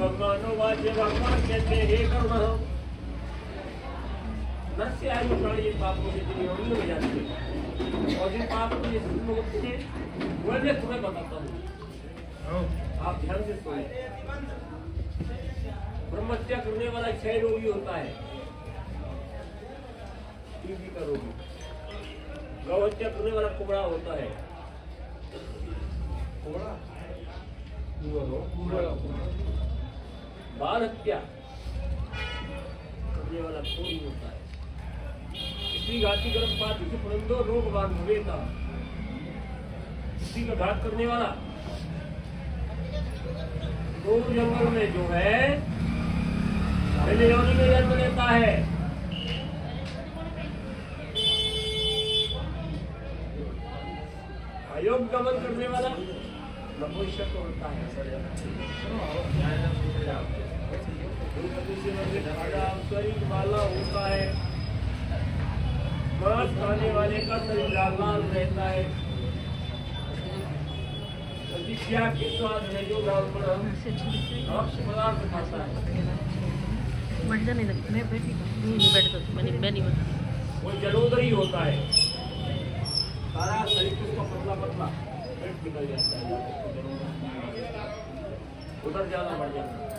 वाच्य भगवान कहते हैं, हे करुण नरस्य आयु प्राणी ये पापों से तेरी योनियों जाती है। और जिन पापों के जन्म होते वह मैं तुम्हें बताता आप ध्यान से सुने ब्रह्मत्या करने वाला क्षय रोगी होता है। टीबी का रोगी। गौहत्या करने वाला कुबड़ा होता है। कुबड़ा। बाल हत्या करने वाला कोई होता है। स्त्री घाती गर्भपात इसे पुरंदो रोग बाँध हुएता स्त्री का घात करने वाला। तो जंगल में जो है, पहले योनि में जन्म लेता है। अयोग गमन करने वाला। नपुंसक होता है द्रौपदी से मंदिर धारा वाला होता है मांस खाने वाले का शरीर लाल रहता है विद्या के स्वाद है जो आपसे पदार्थ खाता है बैठ जाने लगी मैं बैठी नहीं बैठ मैं वो जलोदरी होता है सारा शरीर उसका पतला पतला पेट निकल जाता है उधर ज़्यादा बढ़ जाता है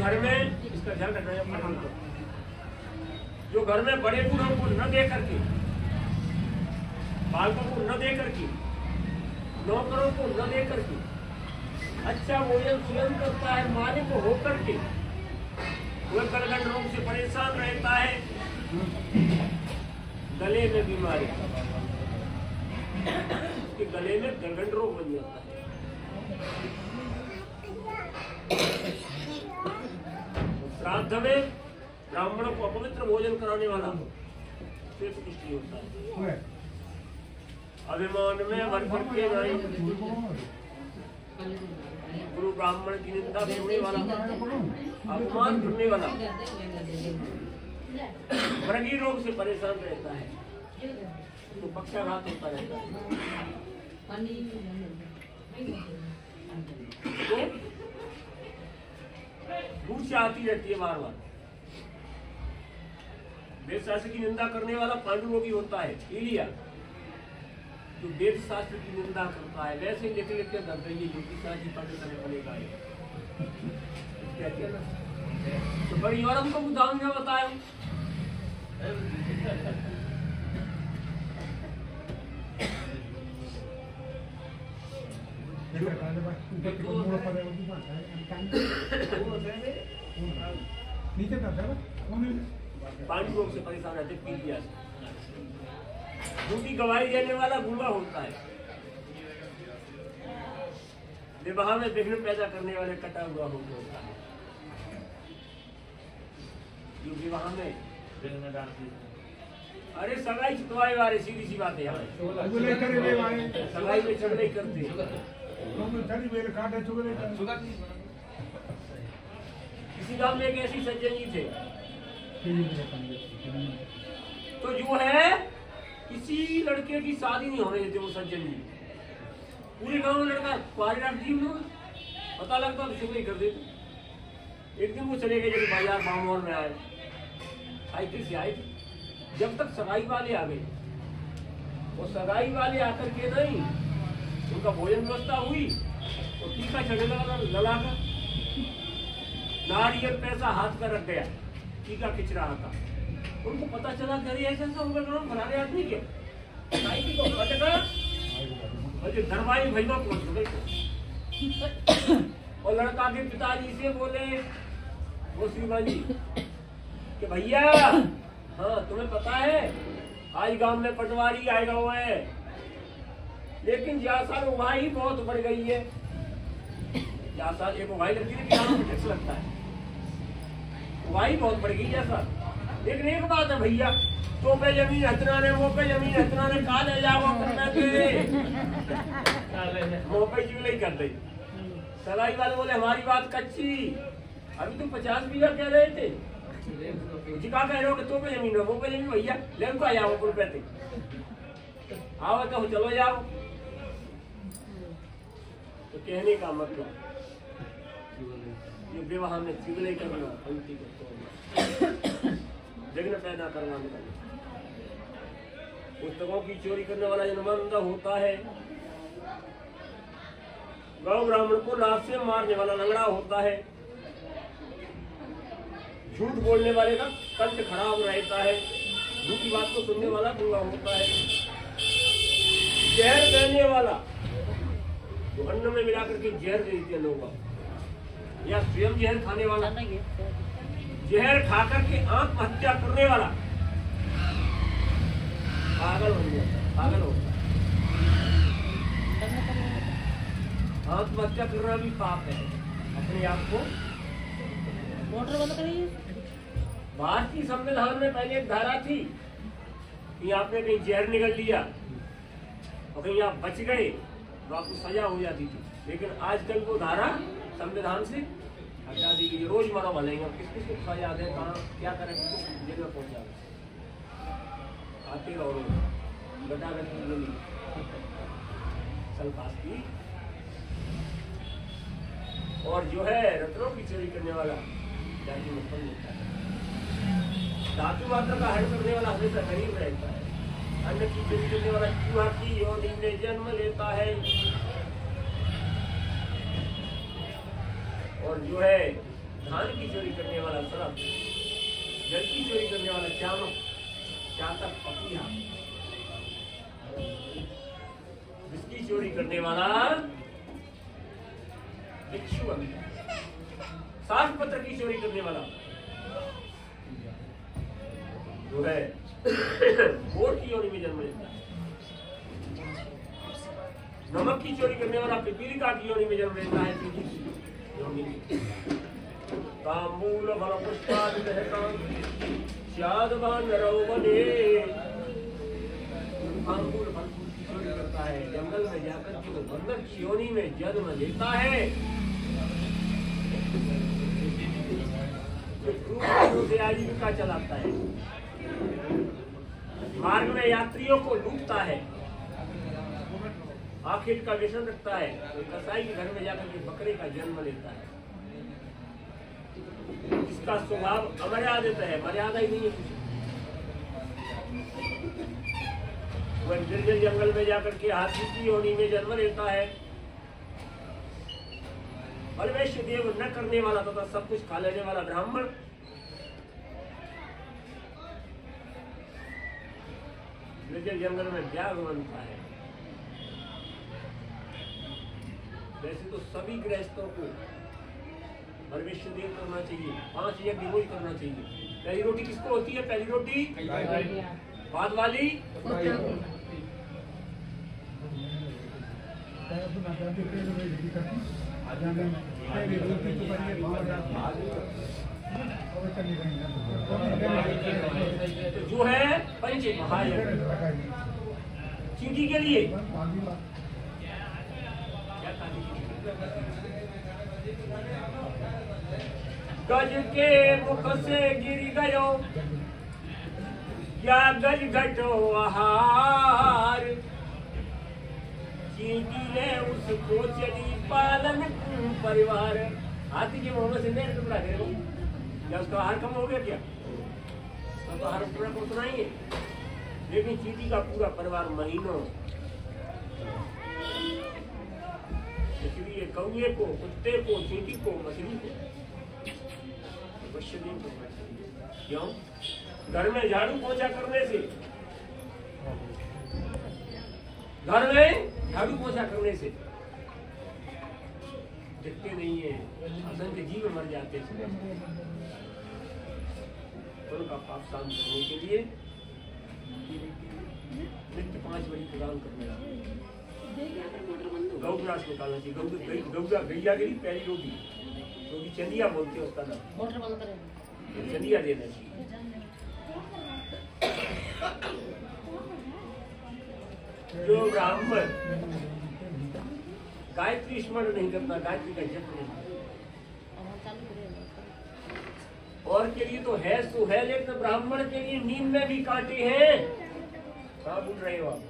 घर में इसका ध्यान रखना है। जो घर में बड़े बूढ़ों को न दे करके, बालकों को न दे करके, नौकरों को न दे करके अच्छा भोजन स्वयं करता है, मालिक हो करके, वह गलगन रोग से परेशान रहता है। गले में बीमारी। उसके गले में गलगन रोग बन जाता है। श्राद्ध में ब्राह्मणों को अपवित्र भोजन कराने वाला श्वेत पुष्टि होता है। अभिमान में वन के नहीं गुरु ब्राह्मण की निंदा करने वाला। अपमान करने वाला। मृगी रोग से परेशान रहता है। तो पक्षाघात होता रहता है। तो दूर से आती रहती है बार बार वेद शास्त्र की निंदा करने वाला पांडु रोगी होता है इलिया जो वेद शास्त्र की निंदा करता है, वैसे ही लेते लेते दब गई ज्योतिष शास्त्र पढ़ने करने पड़ेगा ये क्या किया ना तो बड़ी और हमको उदाहरण में बताया नीचे था पांडु रोग से परेशान रहते पीलिया से झूठी गवाही देने वाला गुंगा होता है। विवाह में विघ्न पैदा करने वाले कटा हुआ हो होता है। जो विवाह में विघ्न डालते अरे सगाई छुटवाए वाले, सीधी सी बात है सगाई में झगड़े करते तुम चली मेरे काटे चुगले कर किसी गाँव में एक ऐसी सज्जन जी थे तो जो है, किसी लड़के की शादी नहीं होने देते वो सज्जन जी पूरे गाँव में लड़का रख दी उन्होंने। पता लगता तो ही कर देते एक दिन वो चले गए जब बाज़ार बामोर में आए। साइकिल से आए जब तक सगाई वाले आ गए। वो सगाई वाले आकर के नहीं, उनका भोजन व्यवस्था हुई और टीका चढ़े लगा लला कर। नारियल पैसा हाथ का रख गया। टीका खिंच रहा था। उनको पता चला कि अरे ऐसा आदमी को फटका और भैया और लड़का के पिताजी से बोले, वो श्रीमान जी कि भैया हाँ तुम्हें पता है, आज गाँव में पटवारी आएगा हुआ है, लेकिन ज़्यादा उगाही बहुत बढ़ गई है। ज़्यादा एक उगाही कि गाँव टैक्स लगता है। वाही बहुत बढ़ गई जैसा लेकिन एक बात है भैया तो पे ज़मीन हथना ने वो पे ज़मीन हथना ने कहा ले जाओ वो पे जुलाई कर दे सगाई वाले बोले, हमारी बात कच्ची। अभी तुम पचास बीघा कह रहे थे। जी कहा कह रहे हो कि तो पे ज़मीन है? वो पे ज़मीन भैया, ले उनको आ जाओ रुपए थे। आओ तो चलो जाओ। तो कहने का मतलब विवाह में चुगले करना पंक्ति को तोड़ना विघ्न पैदा करवाने पुस्तकों की चोरी करने वाला जन्मंदा होता है गौ ब्राह्मण को लाभ से मारने वाला लंगड़ा होता है। झूठ बोलने वाले का कंठ खराब रहता है। झूठी बात को सुनने वाला बुरा होता है। जहर देने वाला, जो अन्न में मिला करके जहर देते लोग या स्वयं जहर खाने वाला। जहर खाकर के आत्महत्या करने वाला। पागल हो गया पागल है होता आत्महत्या करना भी पाप है। अपने आप को मोटर बंद करिए। भारतीय संविधान में पहले एक धारा थी कि आपने कहीं जहर निकल लिया और कहीं आप बच गए तो आपको सजा हो जाती थी। लेकिन आजकल वो धारा संविधान से हटा दी गई रोज मरो भलेंगे किस किस को सजा दे? कहाँ क्या करें? किस जगह पहुँचा आते रहो रोज। बटा गई सल पास की। और जो है, रत्नों की चोरी करने वाला, जाति में उत्पन्न होता है। धातु मात्र का हरण करने वाला हमेशा गरीब रहता है। अन्न की चोरी करने वाला चूहा की योनि में जन्म लेता है। और जो है, धान की चोरी करने वाला सरफ जल की चोरी करने वाला चामक चातक पपिया जिसकी चोरी करने वाला भिक्षु पत्र की चोरी करने वाला। जो है वोट की योनि में जन्म लेता है। नमक की चोरी करने वाला पिपीलिका की योनि में जन्म लेता है। चीनी की योनि में तांबूल फल करता है जंगल में जाकर के बंदर की में जन्म लेता है आजीविका चलाता है मार्ग में यात्रियों को लूटता है। आखिर का व्यसन रखता है, कसाई के घर में जाकर के बकरे का जन्म लेता है। इसका स्वभाव अमर्यादित है, मर्यादा ही नहीं है कुछ। वह निर्जल जंगल में जाकर के हाथी की योनि में जन्म लेता है। परमेश्वर देव न करने वाला तथा सब कुछ खा लेने वाला ब्राह्मण। निर्जल जंगल में व्याग बनता है। वैसे तो सभी गृहस्थों को परमेश्वर देव करना चाहिए पाँच यज्ञ रोज करना चाहिए। पहली रोटी किसको होती है? पहली रोटी? बाद वाली? तो जो है पंच महायज्ञ चीटी के लिए। गज के मुख से गिर गयो। क्या गज घटो आहार। चीटी ने उसको चली पालन परिवार। हाथी के मुँह में से नहीं टुकड़ा दे दो क्या उसका आहार कम हो गया क्या? उसका आहार पूरा को सुना ही। है लेकिन चीटी का पूरा परिवार महीनों। इसलिए कौए को, कुत्ते को, चींटी को, मछली को। अवश्य नहीं करना चाहिए। क्यों? घर में झाड़ू पोछा करने से। घर में झाड़ू पोछा करने से। दिखते नहीं है। असंख्य जीव मर जाते हैं। उनका पाप शांत करने के लिए। नित्य पाँच बड़ी प्रदान करने गौग्रास निकालना चाहिए गौ गौगा गैया गिरी पहली रोटी रोटी चंदिया बोलते हैं उसका नाम। संध्या देना चाहिए जो ब्राह्मण गायत्री स्मरण नहीं करता गायत्री का जप नहीं और के लिए तो है सो है लेकिन ब्राह्मण के लिए नींद में भी काटे हैं। कहा बोल रहे हो आप।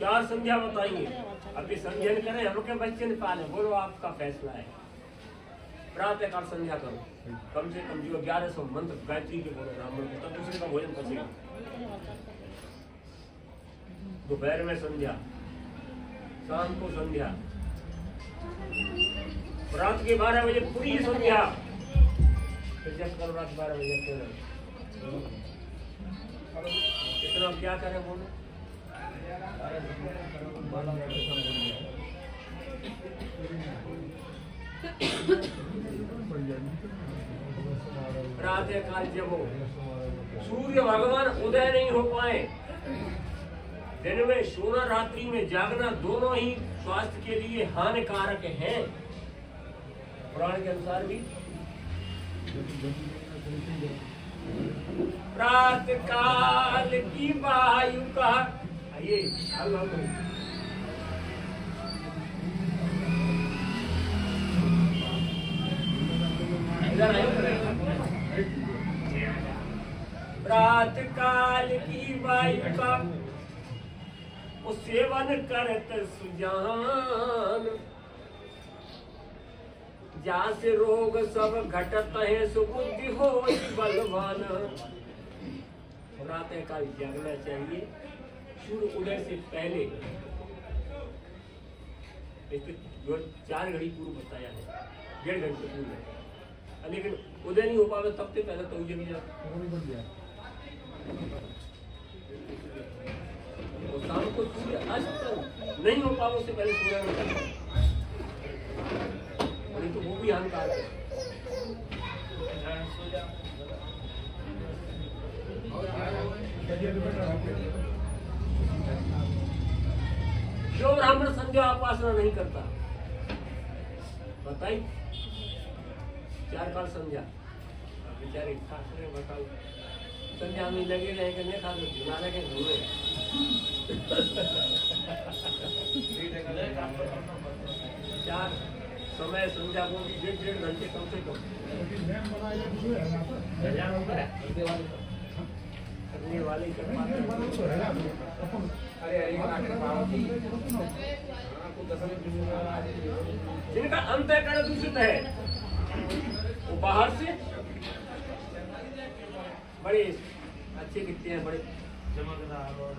चार संध्या बताइए? अभी संध्या करें हम के बच्चे ने पाले। बोलो, आपका फैसला है। प्रातः काल संध्या करो। कम से कम जो ग्यारह सौ मंत्र गायत्री के बोलो ब्राह्मण को तब दूसरे का भोजन पचेगा। दोपहर में संध्या, शाम को संध्या। रात के बारह बजे पूरी संध्या। फिर जब कल रात बारह बजे। इतना क्या करें बोलो? प्रातः काल जब। हो सूर्य भगवान उदय नहीं हो पाए। दिन में सोना, रात्रि में जागना दोनों ही स्वास्थ्य के लिए हानिकारक है। पुराण के अनुसार भी। प्रात काल की वायु का आइए हेलो प्रात काल की वायु का सेवन करत सुजान। जास रोग सब घटत है, सुबुद्धि हो बलवान। प्रातः काल जागना चाहिए। सूर्य उदय से पहले, इसके चार घड़ी पूर्व बताया है, डेढ़ घंटे पूर्व है। लेकिन उदय नहीं हो पावे तब से पहले तो जग और शाम को सूर्य अस्त नहीं हो पावे उससे पहले सूर्य नहीं तो वो भी हानिकारक है। जो ब्राह्मण संध्या उपासना नहीं करता बताई चार काल संध्या। बेचारे बताओ। संध्या में लगे रहे लगे चार समय संध्या को डेढ़ डेढ़ घंटे कम से कम। करने वाले कर जिनका अंतकरण दूषित है। वो बाहर से बड़े अच्छे दिखते हैं बड़े चमकदार और